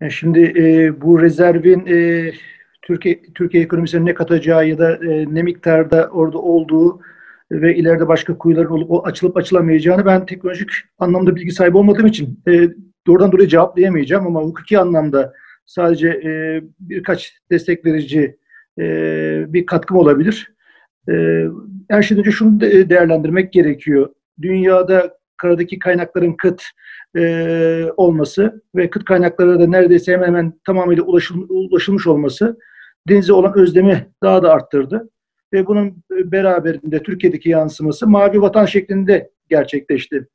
Yani şimdi e, bu rezervin e, Türkiye Türkiye ekonomisine ne katacağı ya da e, ne miktarda orada olduğu ve ileride başka kuyuların olup açılıp açılamayacağını ben teknolojik anlamda bilgi sahibi olmadığım için e, doğrudan doğruya cevaplayamayacağım ama hukuki anlamda sadece e, birkaç destek verici e, bir katkım olabilir. E, her şeyden önce şunu de değerlendirmek gerekiyor. Dünyada karadaki kaynakların kıt e, olması ve kıt kaynaklara da neredeyse hemen hemen tamamıyla ulaşıl, ulaşılmış olması denize olan özlemi daha da arttırdı. Ve bunun beraberinde Türkiye'deki yansıması mavi vatan şeklinde gerçekleşti.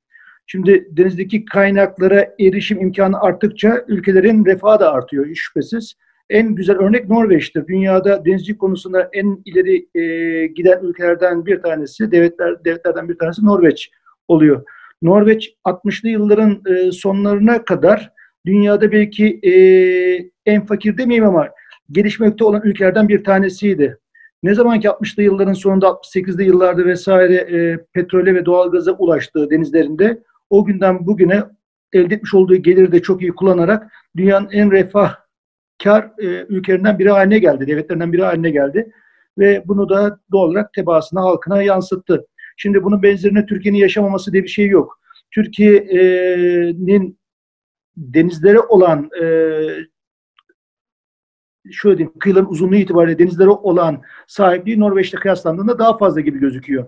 Şimdi denizdeki kaynaklara erişim imkanı arttıkça ülkelerin refahı da artıyor şüphesiz. En güzel örnek Norveç'tir. Dünyada denizcilik konusunda en ileri e, giden ülkelerden bir tanesi, devletler devletlerden bir tanesi Norveç oluyor. Norveç 60'lı yılların e, sonlarına kadar dünyada belki e, en fakir demeyeyim ama gelişmekte olan ülkelerden bir tanesiydi. Ne zaman ki 60'lı yılların sonunda 68'li yıllarda vesaire e, petrole ve doğalgaza ulaştığı denizlerinde o günden bugüne elde etmiş olduğu geliri de çok iyi kullanarak dünyanın en refahkar e, ülkelerinden biri haline geldi, devletlerinden biri haline geldi. Ve bunu da doğal olarak tebaasına, halkına yansıttı. Şimdi bunun benzerine Türkiye'nin yaşamaması diye bir şey yok. Türkiye'nin denizlere olan e, şöyle diyeyim kıyıların uzunluğu itibariyle denizlere olan sahipliği Norveç'te kıyaslandığında daha fazla gibi gözüküyor.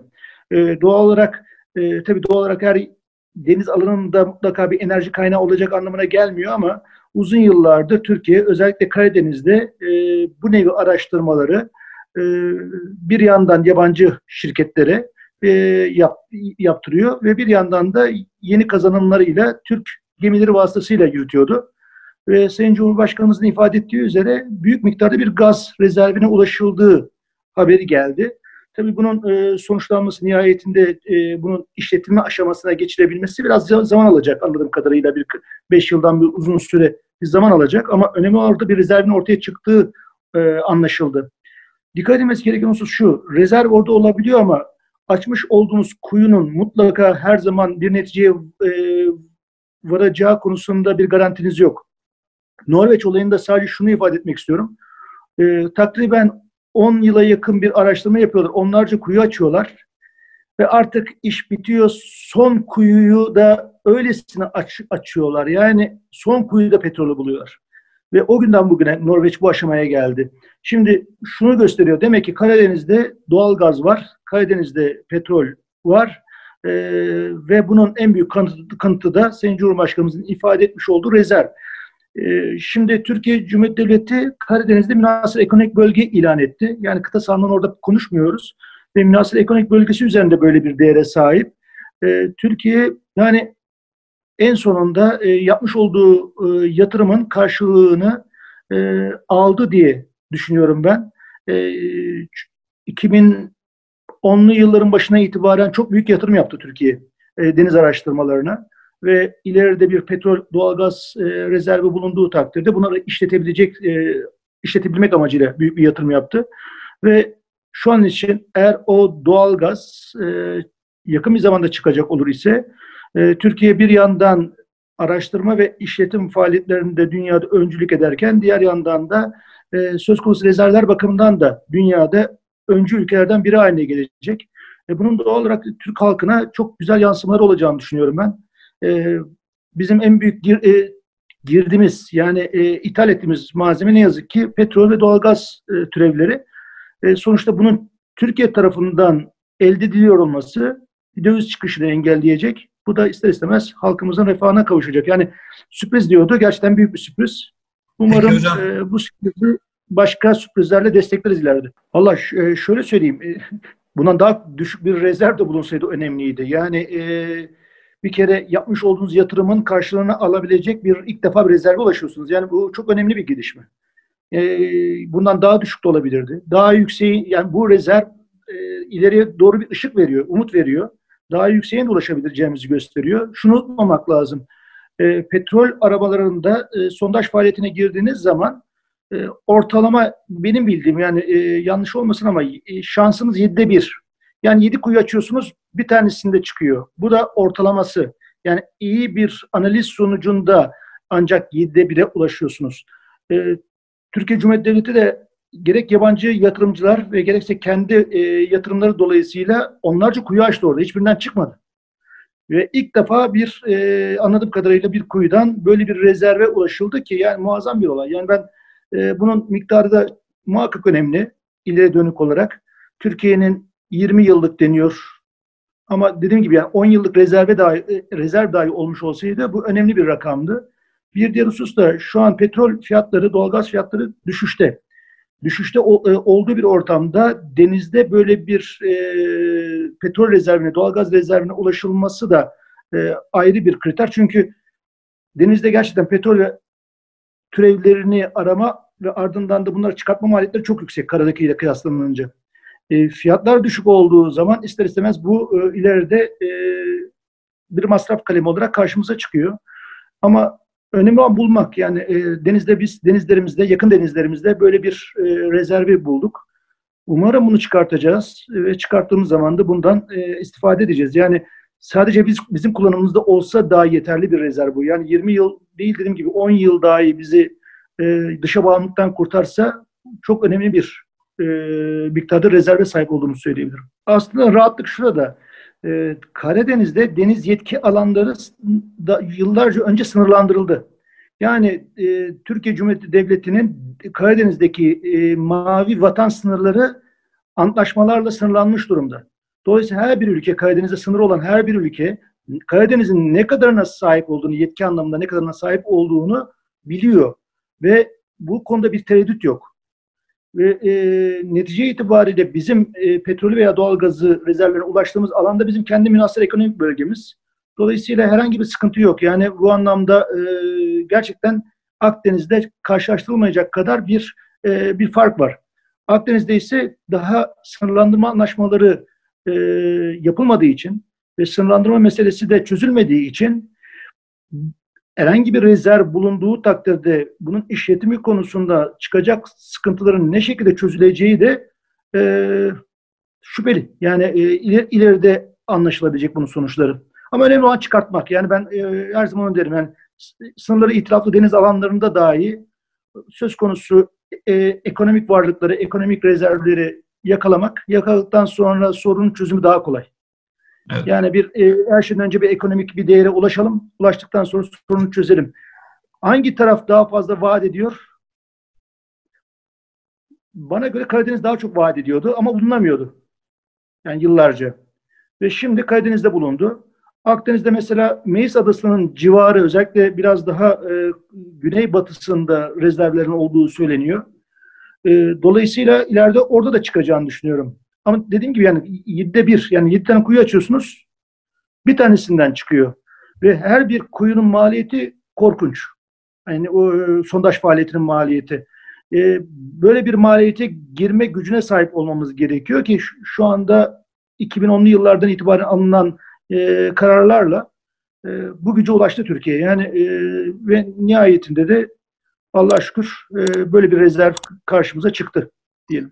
E, doğal olarak e, tabii doğal olarak her deniz alanında mutlaka bir enerji kaynağı olacak anlamına gelmiyor ama uzun yıllardır Türkiye özellikle Karadeniz'de bu nevi araştırmaları bir yandan yabancı şirketlere e, yap, yaptırıyor ve bir yandan da yeni kazanımlarıyla Türk gemileri vasıtasıyla yürütüyordu. Ve Sayın Cumhurbaşkanımızın ifade ettiği üzere büyük miktarda bir gaz rezervine ulaşıldığı haberi geldi. Tabii bunun e, sonuçlanması nihayetinde e, bunun işletilme aşamasına geçirebilmesi biraz zaman alacak anladığım kadarıyla bir 5 yıldan bir uzun süre bir zaman alacak ama önemli orada bir rezervin ortaya çıktığı e, anlaşıldı. Dikkat edilmesi gereken husus şu, rezerv orada olabiliyor ama açmış olduğunuz kuyunun mutlaka her zaman bir neticeye e, varacağı konusunda bir garantiniz yok. Norveç olayında sadece şunu ifade etmek istiyorum. E, takriben 10 yıla yakın bir araştırma yapıyorlar. Onlarca kuyu açıyorlar. Ve artık iş bitiyor. Son kuyuyu da öylesine aç, açıyorlar. Yani son kuyuda petrolü buluyorlar. Ve o günden bugüne Norveç bu aşamaya geldi. Şimdi şunu gösteriyor. Demek ki Karadeniz'de doğal gaz var. Karadeniz'de petrol var. Ee, ve bunun en büyük kanıtı, kanıtı da Sayın Cumhurbaşkanımızın ifade etmiş olduğu rezerv. Ee, şimdi Türkiye Cumhuriyeti Devleti Karadeniz'de münasır ekonomik bölge ilan etti. Yani kıta sahanlığını orada konuşmuyoruz. Ve münasır ekonomik bölgesi üzerinde böyle bir değere sahip. Ee, Türkiye yani en sonunda e, yapmış olduğu e, yatırımın karşılığını e, aldı diye düşünüyorum ben. E, 2010'lu yılların başına itibaren çok büyük yatırım yaptı Türkiye e, deniz araştırmalarına ve ileride bir petrol doğalgaz e, rezervi bulunduğu takdirde bunları işletebilecek e, işletebilmek amacıyla büyük bir yatırım yaptı ve şu an için eğer o doğalgaz e, yakın bir zamanda çıkacak olur ise e, Türkiye bir yandan araştırma ve işletim faaliyetlerinde dünyada öncülük ederken diğer yandan da e, söz konusu rezervler bakımından da dünyada öncü ülkelerden biri haline gelecek. E, bunun doğal olarak Türk halkına çok güzel yansımaları olacağını düşünüyorum ben. E, bizim en büyük gir, girdiğimiz yani ithal ettiğimiz malzeme ne yazık ki petrol ve doğalgaz türevleri. Sonuçta bunun Türkiye tarafından elde ediliyor olması döviz çıkışını engelleyecek. Bu da ister istemez halkımızın refahına kavuşacak. Yani sürpriz diyordu. Gerçekten büyük bir sürpriz. Umarım e, bu sürprizi başka sürprizlerle destekleriz ileride. Allah e, şöyle söyleyeyim. E, bundan daha düşük bir rezerv de bulunsaydı önemliydi. Yani e, bir kere yapmış olduğunuz yatırımın karşılığını alabilecek bir ilk defa bir rezerve ulaşıyorsunuz. Yani bu çok önemli bir gelişme. E, bundan daha düşük de olabilirdi. Daha yükseği yani bu rezerv e, ileriye doğru bir ışık veriyor, umut veriyor daha yükseğe ulaşabileceğimizi gösteriyor. Şunu unutmamak lazım. E, petrol arabalarında e, sondaj faaliyetine girdiğiniz zaman e, ortalama benim bildiğim yani e, yanlış olmasın ama e, şansınız yedide bir. Yani yedi kuyu açıyorsunuz bir tanesinde çıkıyor. Bu da ortalaması. Yani iyi bir analiz sonucunda ancak 7'de 1'e ulaşıyorsunuz. E, Türkiye Cumhuriyeti Devleti de gerek yabancı yatırımcılar ve gerekse kendi e, yatırımları dolayısıyla onlarca kuyu açtı orada. Hiçbirinden çıkmadı. Ve ilk defa bir e, anladığım kadarıyla bir kuyudan böyle bir rezerve ulaşıldı ki yani muazzam bir olay. Yani ben e, bunun miktarı da muhakkak önemli ileri dönük olarak. Türkiye'nin 20 yıllık deniyor ama dediğim gibi yani 10 yıllık rezerve dahi, e, rezerv dahi olmuş olsaydı bu önemli bir rakamdı. Bir diğer husus da şu an petrol fiyatları, doğalgaz fiyatları düşüşte. Düşüşte e, olduğu bir ortamda denizde böyle bir e, petrol rezervine, doğalgaz rezervine ulaşılması da e, ayrı bir kriter. Çünkü denizde gerçekten petrol türevlerini arama ve ardından da bunları çıkartma maliyetleri çok yüksek karadakiyle kıyaslanınca. E, fiyatlar düşük olduğu zaman ister istemez bu e, ileride e, bir masraf kalemi olarak karşımıza çıkıyor. Ama önemli olan bulmak. Yani e, denizde biz denizlerimizde, yakın denizlerimizde böyle bir e, rezervi bulduk. Umarım bunu çıkartacağız ve çıkarttığımız zaman da bundan e, istifade edeceğiz. Yani sadece biz bizim kullanımımızda olsa daha yeterli bir rezerv bu. Yani 20 yıl değil dediğim gibi 10 yıl dahi bizi e, dışa bağımlılıktan kurtarsa çok önemli bir e, miktarda rezerve sahip olduğunu söyleyebilirim. Aslında rahatlık şurada. E, Karadeniz'de deniz yetki alanları da yıllarca önce sınırlandırıldı. Yani e, Türkiye Cumhuriyeti Devleti'nin Karadeniz'deki e, mavi vatan sınırları antlaşmalarla sınırlanmış durumda. Dolayısıyla her bir ülke, Karadeniz'de sınır olan her bir ülke Karadeniz'in ne kadarına sahip olduğunu, yetki anlamında ne kadarına sahip olduğunu biliyor. Ve bu konuda bir tereddüt yok. Ve e, netice itibariyle bizim e, petrolü veya doğalgazı rezervlerine ulaştığımız alanda bizim kendi münasır ekonomik bölgemiz. Dolayısıyla herhangi bir sıkıntı yok. Yani bu anlamda e, gerçekten Akdeniz'de karşılaştırılmayacak kadar bir e, bir fark var. Akdeniz'de ise daha sınırlandırma anlaşmaları e, yapılmadığı için ve sınırlandırma meselesi de çözülmediği için herhangi bir rezerv bulunduğu takdirde bunun işletimi konusunda çıkacak sıkıntıların ne şekilde çözüleceği de e, şüpheli. Yani e, iler, ileride anlaşılabilecek bunun sonuçları. Ama önemli olan çıkartmak. Yani ben e, her zaman derim yani sınırları itiraflı deniz alanlarında dahi söz konusu e, ekonomik varlıkları, ekonomik rezervleri yakalamak, yakaladıktan sonra sorunun çözümü daha kolay. Evet. Yani bir e, her şeyden önce bir ekonomik bir değere ulaşalım. Ulaştıktan sonra sorunu çözelim. Hangi taraf daha fazla vaat ediyor? Bana göre Karadeniz daha çok vaat ediyordu ama bulunamıyordu. Yani yıllarca. Ve şimdi Karadeniz'de bulundu. Akdeniz'de mesela Meis Adası'nın civarı özellikle biraz daha e, güneybatısında rezervlerin olduğu söyleniyor. E, dolayısıyla ileride orada da çıkacağını düşünüyorum. Ama dediğim gibi yani yedide bir yani yedi tane kuyu açıyorsunuz bir tanesinden çıkıyor. Ve her bir kuyunun maliyeti korkunç. Yani o e, sondaj faaliyetinin maliyeti. Ee, böyle bir maliyete girme gücüne sahip olmamız gerekiyor ki şu, anda 2010'lu yıllardan itibaren alınan e, kararlarla e, bu güce ulaştı Türkiye. Yani e, ve nihayetinde de Allah şükür e, böyle bir rezerv karşımıza çıktı diyelim.